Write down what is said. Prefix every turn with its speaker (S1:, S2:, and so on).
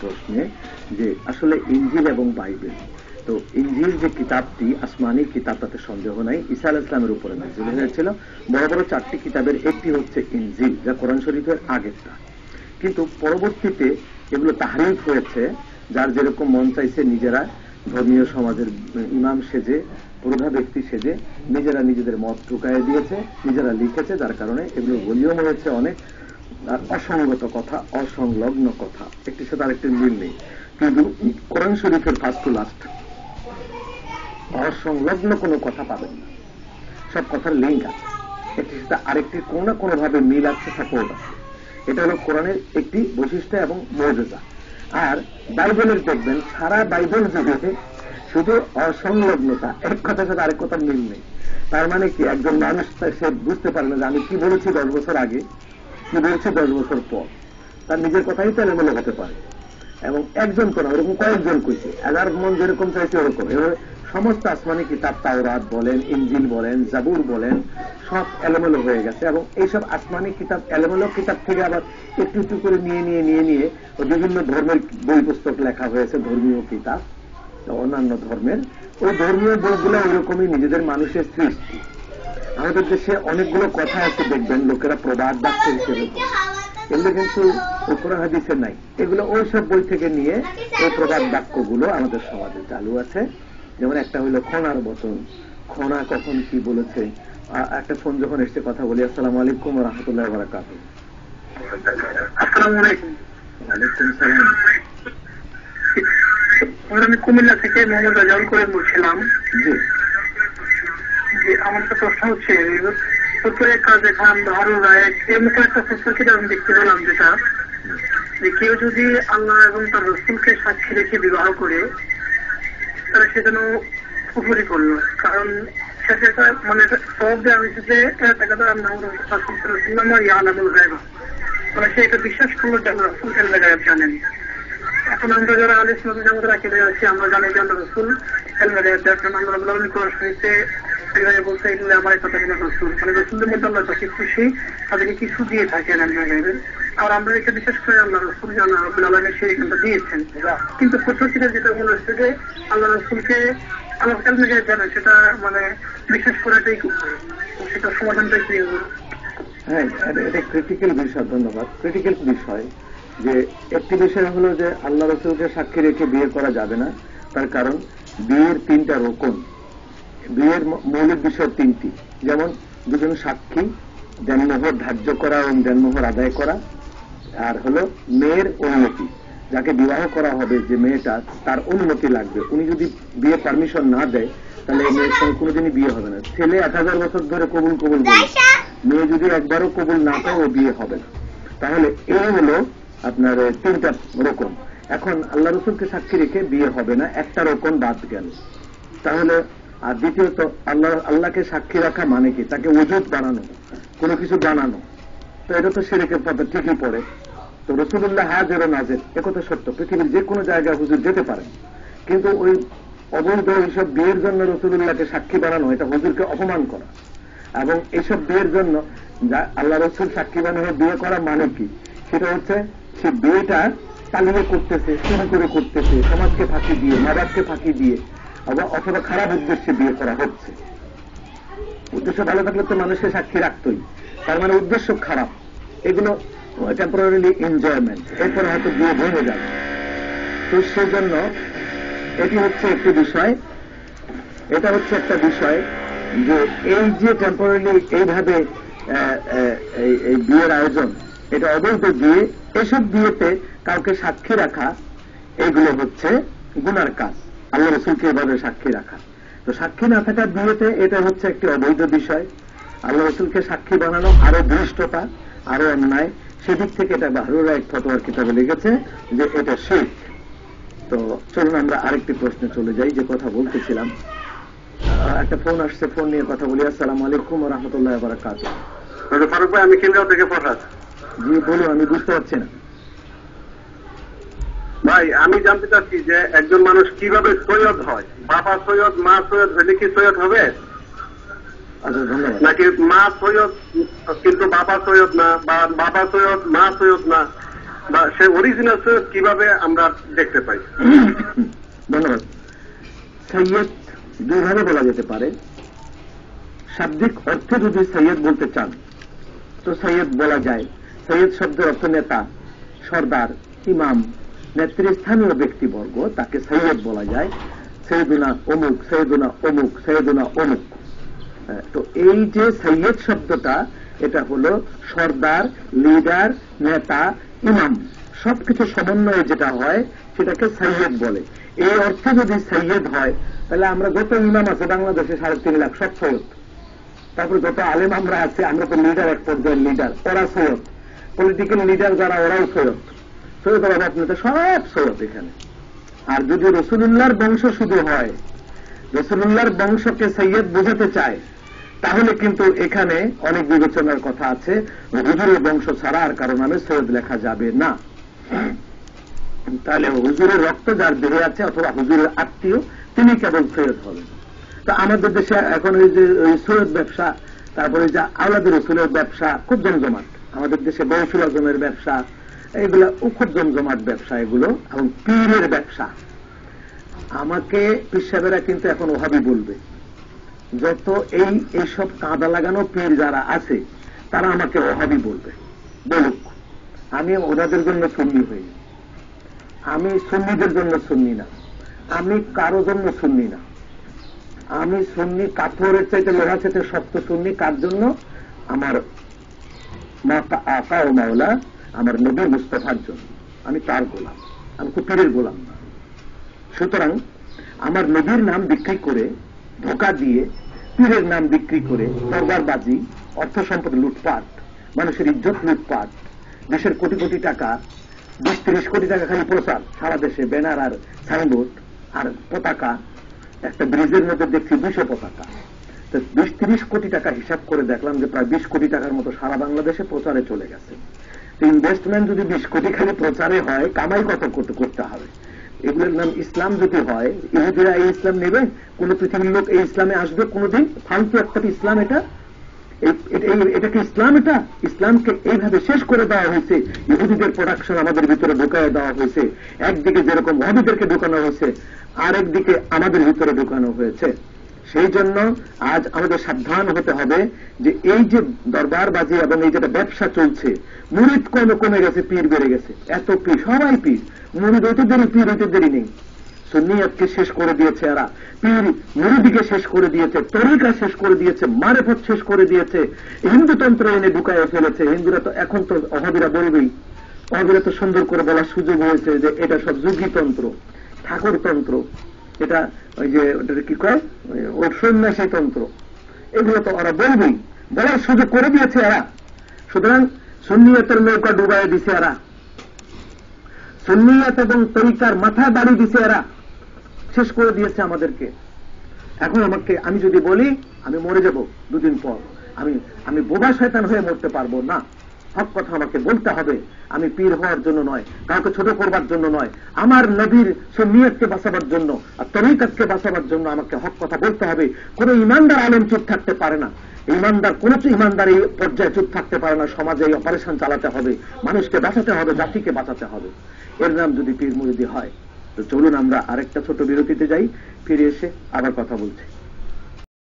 S1: প্রশ্নে যে আসলে ইঞ্জিল এবং বাইবেল। তো ইঞ্জিল যে কিতাবটি, আসমানি কিতাব, তাতে সন্দেহ নাই। ঈসা আল ইসলামের উপরে নাজিল হয়েছিল। বড় বড় চারটি কিতাবের একটি হচ্ছে ইঞ্জিল, যা কোরআন শরীফের আগেরটা। কিন্তু পরবর্তীতে এগুলো তাহারিফ হয়েছে, যার যেরকম মন চাইছে নিজেরা ধর্মীয় সমাজের ইমাম সেজে প্রধা ব্যক্তি সেজে নিজেরা নিজেদের মত ঢুকায় দিয়েছে, নিজেরা লিখেছে, যার কারণে এগুলো ভলিউম হয়েছে অনেক। অসঙ্গত কথা, অসংলগ্ন কথা। একটির সাথে আরেকটির মিল নেই। কিন্তু কোরআন শরীফের ফার্স্ট টু লাস্ট অসংলগ্ন কোনো কথা পাবেন না। সব কথার লিঙ্ক আছে। একটির সাথে আরেকটির কোনো না কোনো ভাবে মিল আছে সাপোর্ট আছে। এটা হলো কোরআনের একটি বৈশিষ্ট্য এবং মর্যাদা। আর বাইবেলের দেখবেন, সারা বাইবেল জুড়ে শুধু অসংলগ্নতা, এক কথার সাথে আরেক কথার মিল নেই। তার মানে কি? একজন মানুষ, সে বুঝতে পারে না যে আমি কি বলেছি দশ বছর আগে। বলছি দশ বছর পর। তার নিজের কথাই তো এলোমেলো হতে পারে। এবং একজন না ওরকম কয়েকজন কইছে। এগারো মন যেরকম চাইছে ওরকম। এভাবে সমস্ত আসমানি কিতাব, তাওরাত বলেন ইঞ্জিল বলেন, জাবুর বলেন, সব এলোমেলো হয়ে গেছে। এবং এইসব আসমানি কিতাব, এলোমেলো কিতাব থেকে আবার একটু একটু করে নিয়ে নিয়ে নিয়ে নিয়ে বিভিন্ন ধর্মের বই পুস্তক লেখা হয়েছে, ধর্মীয় কিতাব, অন্যান্য ধর্মের। ওই ধর্মীয় বইগুলো ওইরকমই নিজেদের মানুষের সৃষ্টি। আমাদের দেশে অনেকগুলো কথা আছে দেখবেন লোকেরা প্রবাদ বাক্য হিসেবে এগুলো কিন্তু কোরআন হাদিসের নাই। এগুলো ওই সব বই থেকে নিয়ে এই প্রবাদ বাক্যগুলো আমাদের সমাজে চালু আছে। যেমন একটা হইল খনার বচন। খনা কখন কি বলেছে? একটা ফোন যখন এসছে কথা বলি আসসালাম আলাইকুম রহমতুল্লাহ বারাকাত
S2: আসসালামু আলাইকুম।
S1: সালাম।
S2: আমি কুমিল্লা থেকে মোহাম্মদ রাজাউল করে বলছিলাম।
S1: জি।
S2: আমার প্রশ্ন হচ্ছে, সূত্রের কাজ এখন হারু রায় একটা সূত্রকে আমি দেখতে পেলাম যেটা? যে কেউ যদি আল্লাহ এবং তার রসুলকে সাক্ষী রেখে বিবাহ করে, তাহলে সে যেন পুকুরি করল। কারণ মানে আমার কেন এখন আমরা যারা আলিস নদী আমরা জানি যে আল্লাহ রসুল এলমে গায়ব শরীফে সেখানে বলতে এগুলো আমার মানে মধ্যে তাকে খুশি, তাদেরকে কিছু দিয়ে আর আমরা এটা বিশ্বাস করি আল্লাহ আল্লাহ এখানটা দিয়েছেন। কিন্তু যেটা আল্লাহ রসুলকে আল্লাহ জানেন, সেটা মানে বিশ্বাস করাটাই সেটা সমাধানটাই কি
S1: হ্যাঁ এটা ক্রিটিক্যাল বিষয়, ধন্যবাদ। ক্রিটিক্যাল বিষয় যে একটি বিষয় হলো যে আল্লাহ সাক্ষী রেখে বিয়ে করা যাবে না। তার কারণ, বিয়ের তিনটা রোকন। বিয়ের মৌলিক বিষয় তিনটি। যেমন দুজন সাক্ষী দেনমোহর ধার্য করা এবং দেনমোহর আদায় করা। আর হলো মেয়ের অনুমতি। যাকে বিবাহ করা হবে যে মেয়েটা তার অনুমতি লাগবে। উনি যদি বিয়ে পারমিশন না দেয় তাহলে এই মেয়ের সঙ্গে কোনোদিনই বিয়ে হবে না। ছেলে এক হাজার বছর ধরে কবুল কবুল বলে মেয়ে যদি একবারও কবুল না পায় ও বিয়ে হবে না। তাহলে এই হলো আপনার তিনটা রকম এখন আল্লাহ রসুলকে সাক্ষী রেখে বিয়ে হবে না একটা রকম বাদ গেল। তাহলে আর দ্বিতীয়ত, আল্লাহ, আল্লাহকে সাক্ষী রাখা মানে কি? তাকে ওজুদ বানানো, কোনো কিছু জানানো তো এটা তো সেরেকের পথে ঠিকই পড়ে। তো রসুল্লাহ হাজের নাজের একথা সত্য। পৃথিবীর যে কোনো জায়গায় হুজুর যেতে পারেন কিন্তু ওই অবৈধ এইসব বিয়ের জন্য রসুল্লাহকে সাক্ষী বানানো, এটা হুজুরকে অপমান করা। এবং এইসব বিয়ের জন্য আল্লাহ রসুল সাক্ষী বানানো বিয়ে করা মানে কি? সেটা হচ্ছে, সে বিয়েটা চালিয়ে করতেছে, শুরু করে করতেছে, সমাজকে ফাঁকি দিয়ে মাদারকে ফাঁকি দিয়ে। অথবা খারাপ উদ্দেশ্যে বিয়ে করা হচ্ছে। উদ্দেশ্য ভালো থাকলে তো মানুষের সাক্ষী রাখতই। তার মানে উদ্দেশ্য খারাপ। এগুলো টেম্পোরারিলি এনজয়মেন্ট এরপরে হয়তো বিয়ে ভেঙে যাবে। তো সেজন্য এটি হচ্ছে একটি বিষয়। এটা হচ্ছে একটা বিষয় যে এই যে টেম্পোরারি এইভাবে এই বিয়ের আয়োজন, এটা অবৈধ বিয়ে, এসব বিয়েতে কাউকে সাক্ষী রাখা, এগুলো হচ্ছে গুনার কাজ। আল্লাহ রসুলকে এভাবে সাক্ষী রাখা? তো সাক্ষী না থাকার বিয়েতে এটা হচ্ছে একটি অবৈধ বিষয়। আল্লাহ রসুলকে সাক্ষী বানানো আরও দৃষ্টতা আরও অন্যায় সেদিক থেকে এটা বাহরুরা এক ফটোয়ার কিতাবে লিখেছে যে এটা শেখ তো চলুন আমরা আরেকটি প্রশ্নে চলে যাই যে কথা বলতেছিলাম। একটা ফোন আসছে ফোন নিয়ে কথা বলি। আসসালাম আলাইকুম রহমতুল্লাহ বারাকাত
S3: ফারুক ভাই আমি খিলগাঁও থেকে ফরহাদ
S1: জি বলুন আমি বুঝতে পারছি না।
S3: ভাই আমি জানতে চাচ্ছি যে একজন মানুষ কীভাবে সৈয়দ হয়? বাবা সৈয়দ মা সৈয়দ হলে কি সৈয়দ হবে?
S1: আচ্ছা
S3: নাকি মা সৈয়দ কিন্তু বাবা সৈয়দ না বা বাবা সৈয়দ মা সৈয়দ না বা সে অরিজিনাল সৈয়দ কীভাবে আমরা দেখতে পাই?
S1: ধন্যবাদ। সৈয়দ দুইভাবে বলা যেতে পারে। শাব্দিক অর্থে যদি সৈয়দ বলতে চান তো সৈয়দ বলা যায়। সৈয়দ শব্দের অর্থ নেতা সর্দার ইমাম নেতৃস্থানীয় ব্যক্তিবর্গ, তাকে সৈয়দ বলা যায়, সৈয়দুনা অমুক সৈয়দুনা অমুক সৈয়দুনা অমুক। তো এই যে সৈয়দ শব্দটা, এটা হলো সর্দার, লিডার, নেতা, ইমাম। সবকিছু সমন্বয়ে যেটা হয়, সেটাকে সৈয়দ বলে। এই অর্থে যদি সৈয়দ হয়, তাহলে আমরা যত ইমাম আছে বাংলাদেশে সাড়ে তিন লাখ, সব সৈয়দ। তারপরে যত আলেম আমরা আছে, আমরা তো লিডার এক পর্যায়ের লিডার, ওরা সৈয়দ। পলিটিক্যাল লিডার যারা, ওরাও সৈয়দ। সৈয়দ নেতা সব সৈয়দ এখানে। আর যদি রসুল্লাহর বংশ শুধু হয় রসুল্লাহর বংশকে সৈয়দ বোঝাতে চায়, তাহলে কিন্তু এখানে অনেক বিবেচনার কথা আছে, হুজুরের বংশ ছাড়া আর কারও নামে সৈয়দ লেখা যাবে না। তাহলে হুজুরের রক্ত যার দেহে আছে অথবা হুজুরের আত্মীয়, তিনি কেবল সৈয়দ হবেন। তো আমাদের দেশে এখন ওই যে, ওই সৈয়দ ব্যবসা, তারপরে যে আওলাদের রসুলের ব্যবসা খুব জমজমাট। আমাদের দেশে বয়সুল আজমের ব্যবসা এগুলো খুব জমজমাট ব্যবসা এগুলো, এবং পীরের ব্যবসা। আমাকে পিসাবেরা কিন্তু এখন ওভাবি বলবে, যত এই, এইসব কাঁদা লাগানো পীর যারা আছে, তারা আমাকে ওহাবি বলবে। বলুক, আমি ওনাদের জন্য সুন্নি হই। আমি সুন্নিদের জন্য সুন্নি না। আমি কারও জন্য সুন্নি না। আমি সুন্নি কাঠোরের চাইতে লোহা চাইতে শক্ত সুন্নি, কার জন্য? আমার মাতা আকা ও মাওলা আমার নবী মুস্তফার জন্য। আমি তার গোলাম। আমি তো পীরের গোলাম না। সুতরাং আমার নবীর নাম বিক্রি করে ধোকা দিয়ে পীরের নাম বিক্রি করে দরবারবাজি অর্থ সম্পদ লুটপাট, মানুষের ইজ্জত লুটপাট, দেশের কোটি কোটি টাকা, বিশ তিরিশ কোটি টাকা খালি প্রচার সারা দেশে ব্যানার আর সাইনবোর্ড আর পতাকা, একটা ব্রিজের মধ্যে দেখছি দুশো পতাকা। তো বিশ তিরিশ কোটি টাকা হিসাব করে দেখলাম যে প্রায় বিশ কোটি টাকার মতো সারা বাংলাদেশে প্রচারে চলে গেছে। ইনভেস্টমেন্ট যদি বিশ কোটি খালি প্রচারে হয়, কামাই কত করতে হবে? এগুলোর নাম ইসলাম যদি হয়, ইহুদিরা এই ইসলাম নেবে, কোন পৃথিবীর লোক এই ইসলামে আসবে কোনোদিন? ফালতু একটা ইসলাম এটা? এটা- কি ইসলাম এটা? ইসলামকে এইভাবে শেষ করে দেওয়া হয়েছে। ইহুদিদের প্রোডাকশন আমাদের ভিতরে ঢুকায় দেওয়া হয়েছে। একদিকে যেরকম ওহাবিদেরকে ঢুকানো হয়েছে, আরেকদিকে আমাদের ভিতরে ঢুকানো হয়েছে। সেই জন্য আজ আমাদের সাবধান হতে হবে যে এই যে দরবারবাজি এবং এই যেটা ব্যবসা চলছে, মুরিদ কমে কমে গেছে, পীর বেড়ে গেছে। এত পীর, সবাই পীর। মুরিদ হইতে দেরি, পীর হইতে দেরি নেই। সুন্নিয়তকে শেষ করে দিয়েছে এরা। পীর মুরিদিকে শেষ করে দিয়েছে, তরিকা শেষ করে দিয়েছে, মারেফত শেষ করে দিয়েছে। হিন্দুতন্ত্র এনে ঢুকায় ফেলেছে। হিন্দুরা তো এখন তো অভাবীরা বলবেই। অভাবীরা তো সুন্দর করে বলার সুযোগ হয়েছে যে এটা সব যুগীতন্ত্র ঠাকুরতন্ত্র এটা ওই যে ওটা কি কয়? ওর সন্ন্যাসী তন্ত্র। এগুলো তো ওরা বলবেই। বলার সুযোগ করে দিয়েছে এরা। সুতরাং সুন্নিয়তের নৌকা ডুবাই দিছে এরা। সুন্নিয়ত এবং তরিকার মাথা দাঁড়িয়ে দিছে এরা। শেষ করে দিয়েছে আমাদেরকে। এখন আমাকে, আমি যদি বলি, আমি মরে যাব দুদিন পর। আমি আমি বোবা শয়তান হয়ে মরতে পারব না। হক কথা আমাকে বলতে হবে। আমি পীর হওয়ার জন্য নয়, কাউকে ছোট করবার জন্য নয়। আমার নবীর সুন্নিয়তকে বাঁচাবার জন্য আর তরিকাতকে বাঁচাবার জন্য আমাকে হক কথা বলতে হবে। কোন ইমানদার আলম চুপ থাকতে পারে না। ইমানদার, কোন ইমানদার এই পর্যায়ে চুপ থাকতে পারে না। সমাজে এই অপারেশন চালাতে হবে। মানুষকে বাঁচাতে হবে, জাতিকে বাঁচাতে হবে। এর নাম যদি পীর মুরিদি হয়, তো চলুন আমরা আরেকটা ছোট বিরতিতে যাই। ফিরে এসে আবার কথা বলছি।